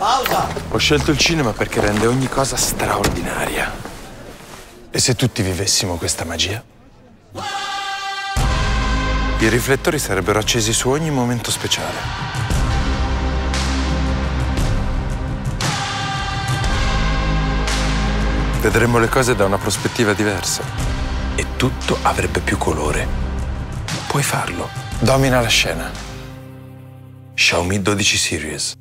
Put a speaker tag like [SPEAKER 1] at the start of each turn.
[SPEAKER 1] Pausa!
[SPEAKER 2] Ho scelto il cinema perché rende ogni cosa straordinaria.
[SPEAKER 3] E se tutti vivessimo questa magia?
[SPEAKER 2] I riflettori sarebbero accesi su ogni momento speciale. Vedremmo le cose da una prospettiva diversa.
[SPEAKER 3] E tutto avrebbe più colore.
[SPEAKER 2] Puoi farlo.
[SPEAKER 3] Domina la scena. Xiaomi 12 Series.